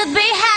Should be happy.